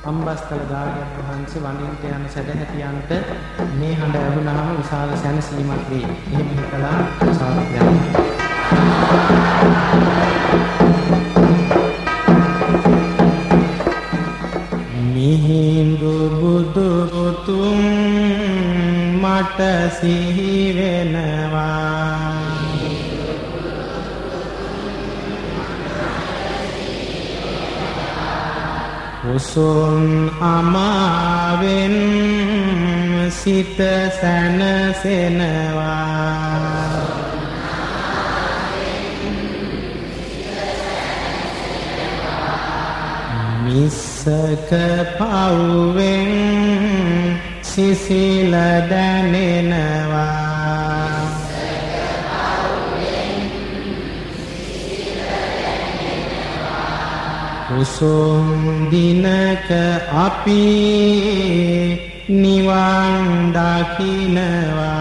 අම්බස්තල දායක වහන්සේ වඳින්ට යන සැදැහැතියන්ට මේ හඬ ඇහුණාම විශාල සැනසීමක් වේ. එහෙම හිතලා සාර්ථකයක්. මිහිඳු බුදු තුම් මට සිහි වෙනවා උසුන් අමාවෙන් සිත සැනසෙනවා. මිස්සක පවුවෙන් සිසිල දැනෙනවා. උසුම් දිනක අපි නිවන් දකින්නවා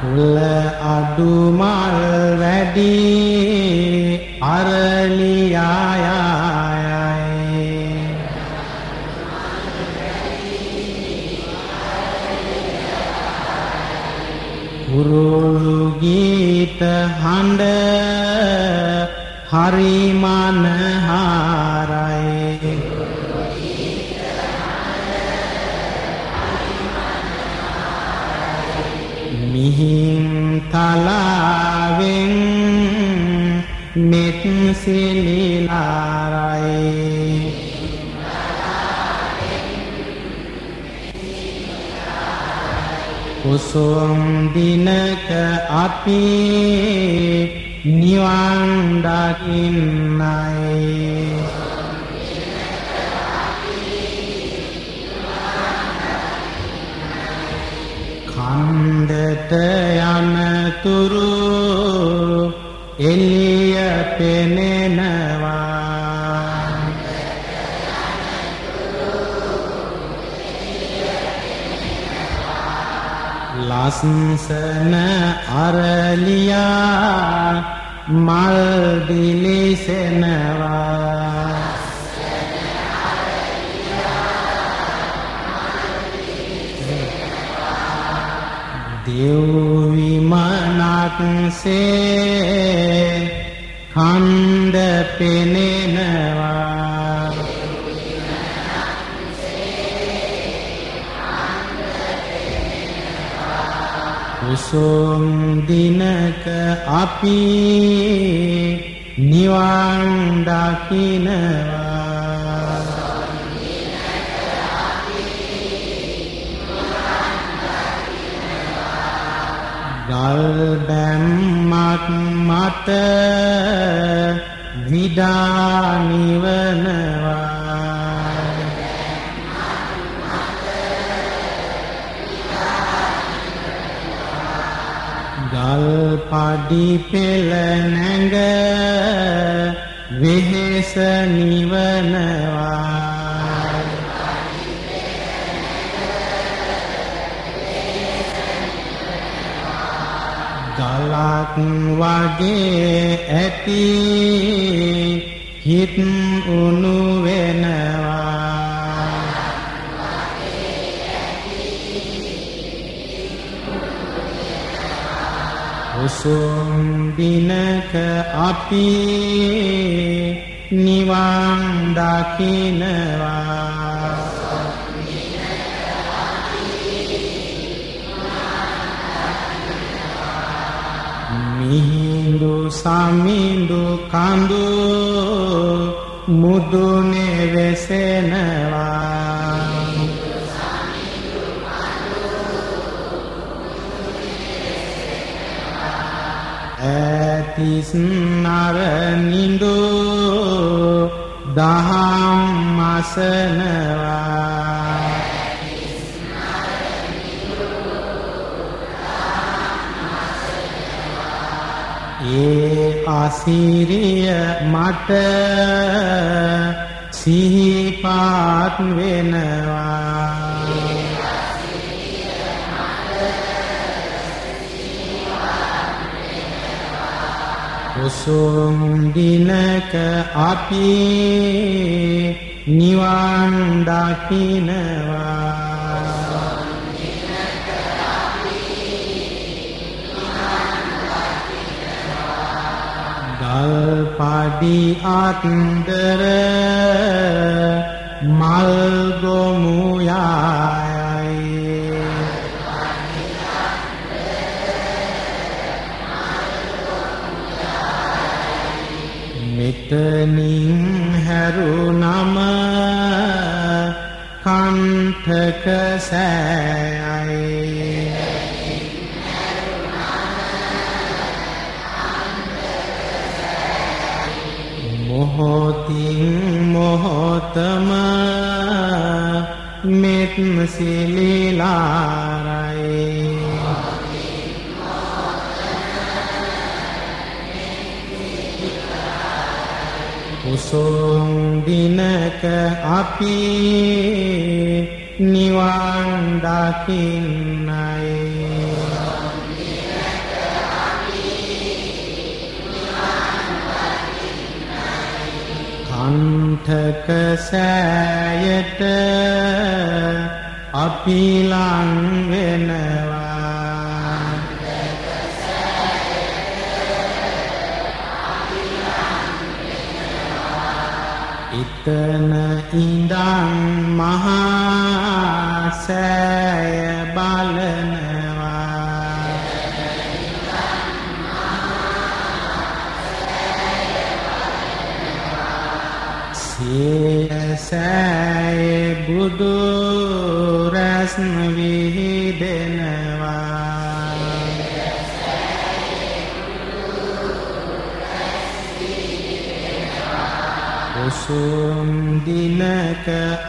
කුල අඩු මල් වැඩි අරලියායයි උරුළු ගීත හඬ හරි මනහරයි. මිහින් තලාවෙන් මෙත් සිලිලාරයි කුසුම් දිනක අපි නිවන් දකින්නයි. කන්දට යනතුරු එළිය පෙනෙනවා ලස්සන අරලියා මල් දිලිසෙනවා දෙව් විමනක්සේ කන්ද පෙනෙනවා කුසුම් දිනක අපි නිවන් දකින්නවා ගල් බැම්මක් මත විඩා නිවනවා. පඩි පෙළ නැඟ වෙහෙස නිවනවා ගලක් වගේ ඇති හිත් උණු වෙනවා. උසුම් දිනක අපි නිවන් දකින්නවා මිහිඳු සමිඳු කඳු මුදුනේ වෙසෙනවා. ඇතිස් නර නිඳු දහම් අසනවා. ඒ අසිරිය මට සිහිපාත් වෙනවා. උසුම් දිනක අපි නිවන් දකින්නවා පඩි අත්දර මල් ගොමු මෙතනින් හැරුණම කන්ඨක සෑයයි. මොහොතින් මොහොතම මෙත් සිලිලාරයි උසුම් දිනක අපි නිවන් දකින්නයි. අන්තක සෑයට අපි ලං වෙනවා. ඉතන ඉඳන් මහා සෑය බලනවා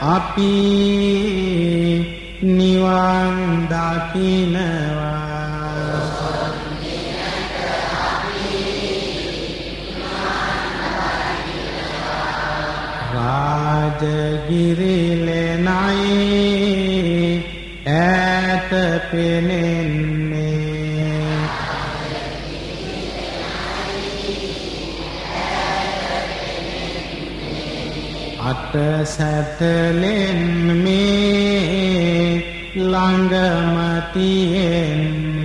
අපි නිවන් දකින්නවා රාජගිරිලෙනයි ඈත පෙනෙන්නේ අට සැතලෙන් මේ ළඟම තියෙන්නේ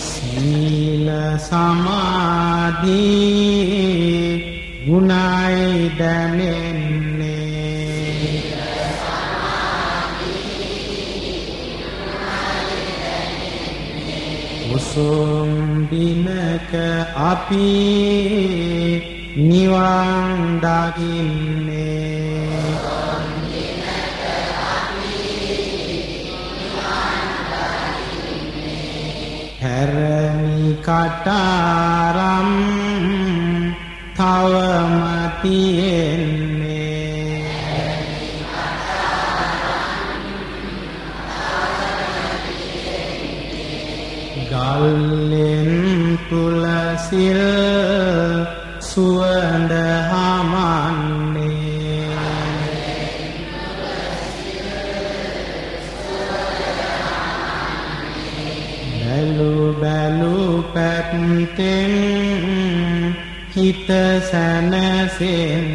සීල සමාධි ගුණයි දැනෙන්නේ උසුම් දිනක අපි නිවන් දකින්නේ. හැරමි කටාරම් තවම තියෙන්නේ. තුලසිල් සුවඳ හමන්නේ. බැලු බැලු පැත්තෙන් හිත සැනසෙන්නේ.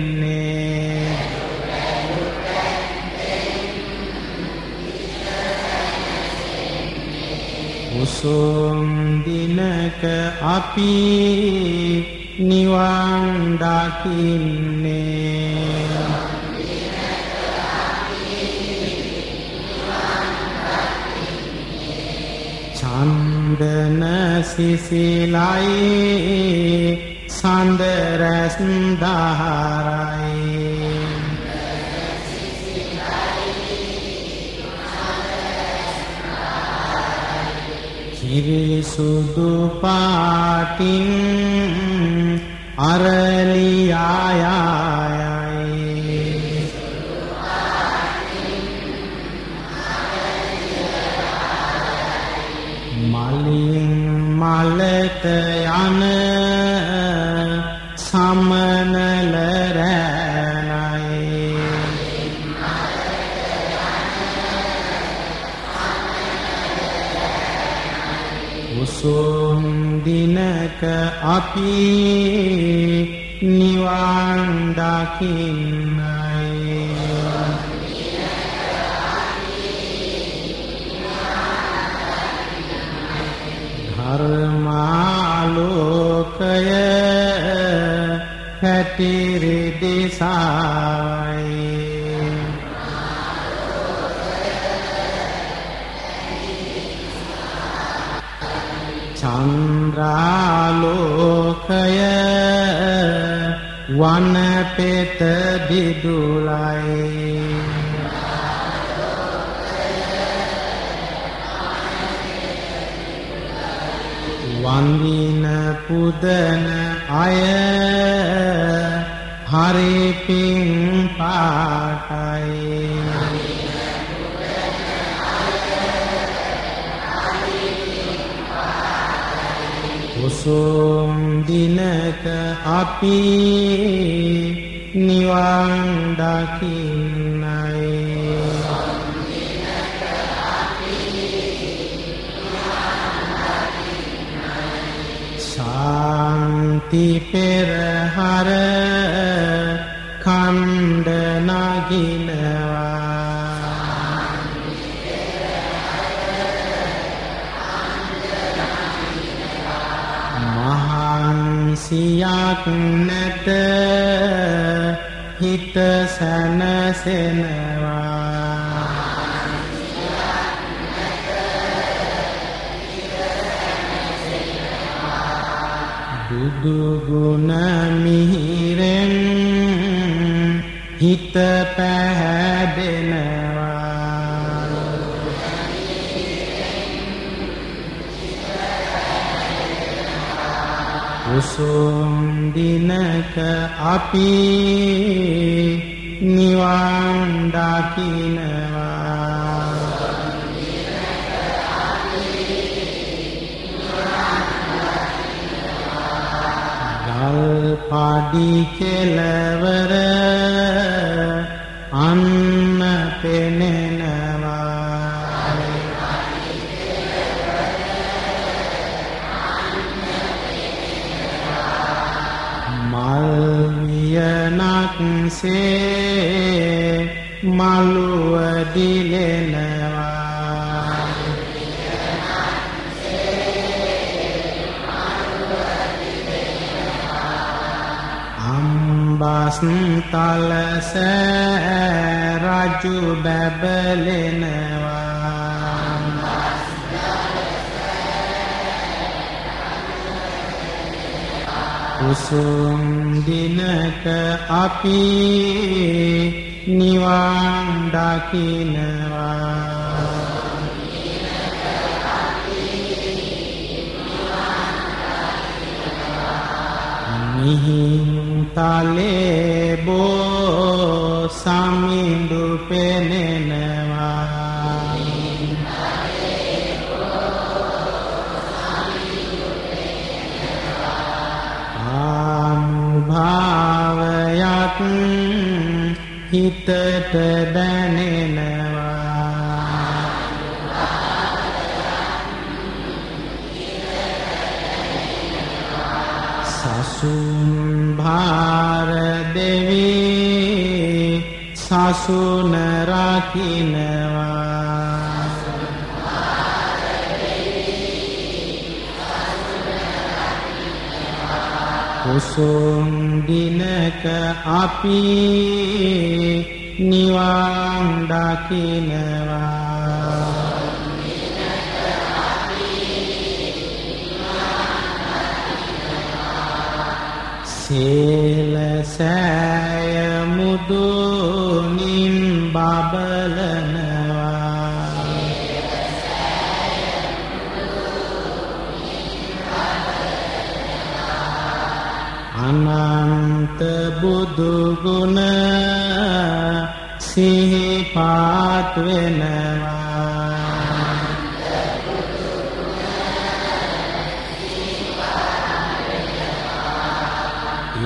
උසුම් දිනක අපි නිවන් දකින්නේ චන්දන සිසිලයි සඳරස් දහරයි. කිරිසුදු පාටින් අරලියායයි මලින් මලට යන උසුම් දිනක අපි නිවන් දකින්නයි. ධර්මාලෝකය පැතිරි දිසායි චන්ද්‍රාලෝකය වන පෙත දිදුලයි. වන්දින පුදන අය හරි පිං පාටයි. උසුම් දිනක අපි නිවන් දකින්නයි. ශාන්ති පෙරහර කණ්ඩ නගිනවා මහන්සියක් නැත. හිත සැනසෙනවා. බුදු ගුණ මිහිරෙන් හිත පැහැදෙනවා. උසුම් දිනක අපි නිවන් දකින්නවා ගල් පාඩි කෙලවර අන්න පෙනෙනවා. වියනක්සේ මලුව දිලෙනවා. අම්බස් තලස රජු බැබලෙනවා. උසුම් දිනක අපි නිවන් දකින්නවා මිහින් තලේ බෝ සමිඳු පෙනෙනවා හිතට දැනෙනවා. සසුන් භාර දෙවි සසුන රකින්නවා කුසුම් දිනක අපි නිවන් දකින්නවා සේල සෑය මුදුනින් බබලනවා අනන්ත බුදු ගුණ සිහිපාත් වෙනවා.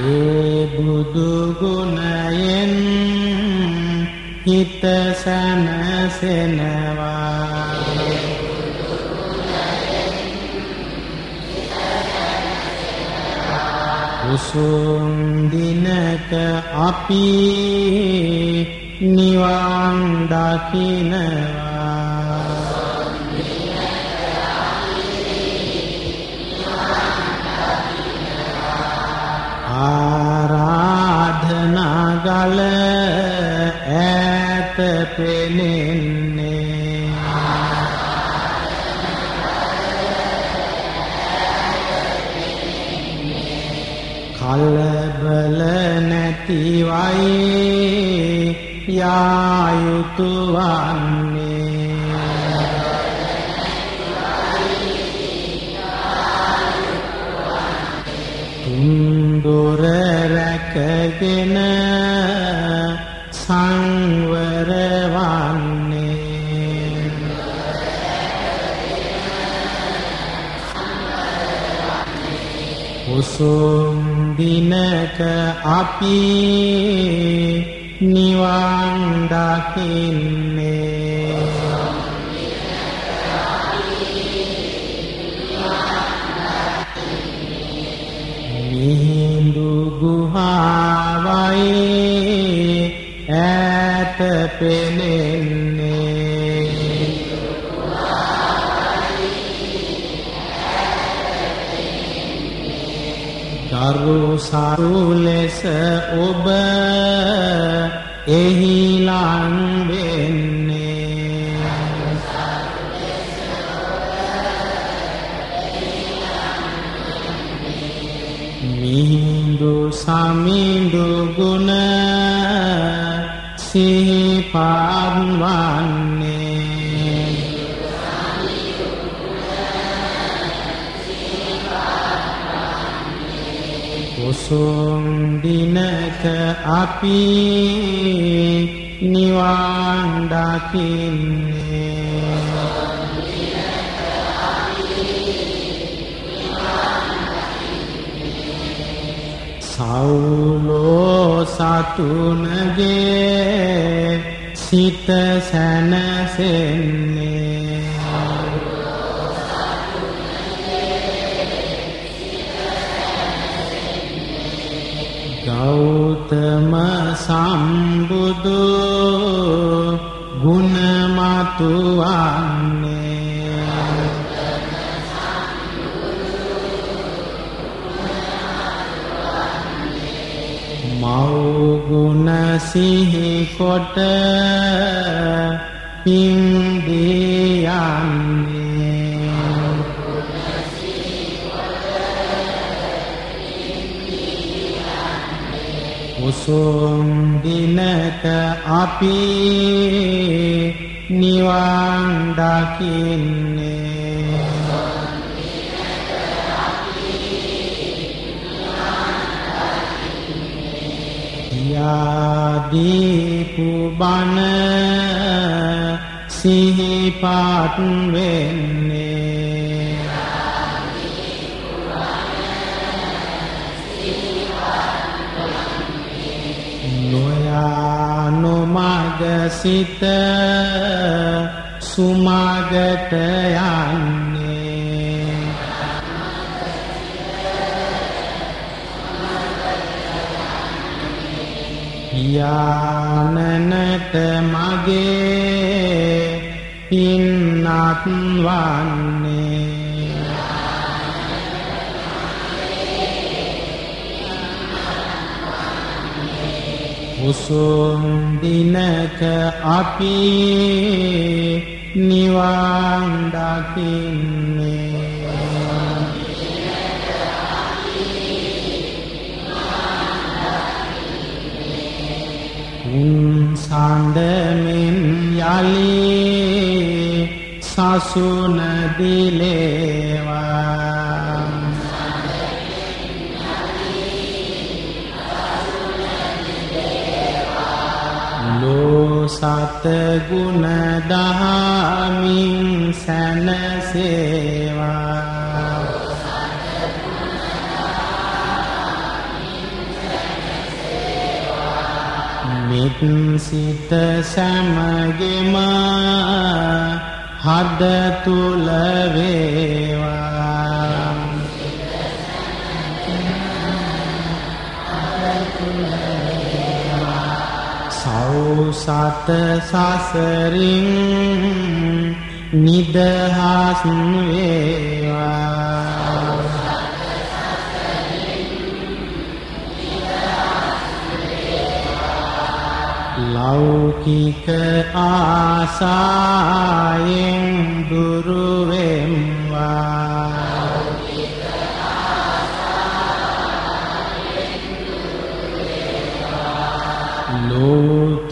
ඒ බුදු ගුණයෙන් හිත සැනසෙනවා උසුම් දිනක අපි නිවන් දකිනවා. ආරාධනා ගල ඈත පෙනෙන්නේ. කලබල නැතිවයි යා යුතු වන්නේ. තුන්දොර රැකගෙන සංවර වන්නේ. උසුම් දිනක අපි නිවන් දකින්නේ. මිහිඳු ගුහාවයි ඈත පෙනෙන්නේ ගරු සරු ලෙස ඔබ එහි ලං වෙන්නේ මිහිඳු සමිඳු ගුණ සිහිපත් වන්නේ. උසුම් දිනක අපි නිවන් දකින්නේ. සෞලෝ සතුනගේ සිත සැනසෙන්නේ. ගෞතම සම්බුදු ගුණමතු වන්නේ මෞගුණ සිහි කොට පින්දියන්නේ උසුම් දිනක අපි නිවන් දකින්නේ. යාදීපු බන සිහිපත් වෙන්නේ. සිත සුමගට යන්නේ. යානනට මගේ පින්නත් වන්නේ. උසුම් දිනක අපි නිවන් දකින්නේ. උන් සඳමින් යලි සසුන දිලේවා. ලෝ සත ගුණ දහමින් සැනසේවා මිත් සිත සමගෙම හද තුල වේවා. සත සසරින් නිදහස් වේවා. ලෞකික ආසායෙන් දුරු වෙම්වා.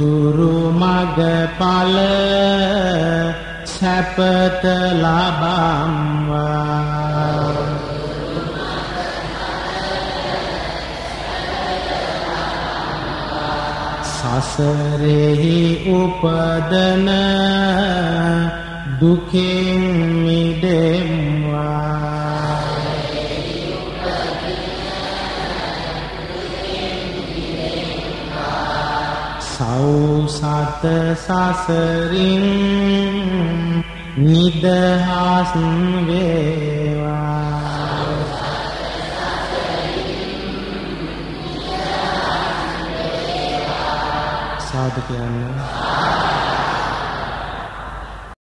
ලෝතුරු මග ඵල සැපත ලබම්වා සසරෙහි උපදන දුකෙන් මිදෙම්වා. සෞසත සසරින් නිදහස් වේවා. සාදු කියන්නේ